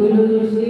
Todos os.